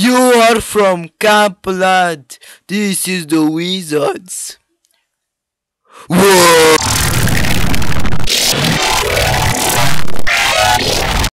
You are from Camp Blood. This is the Wizards.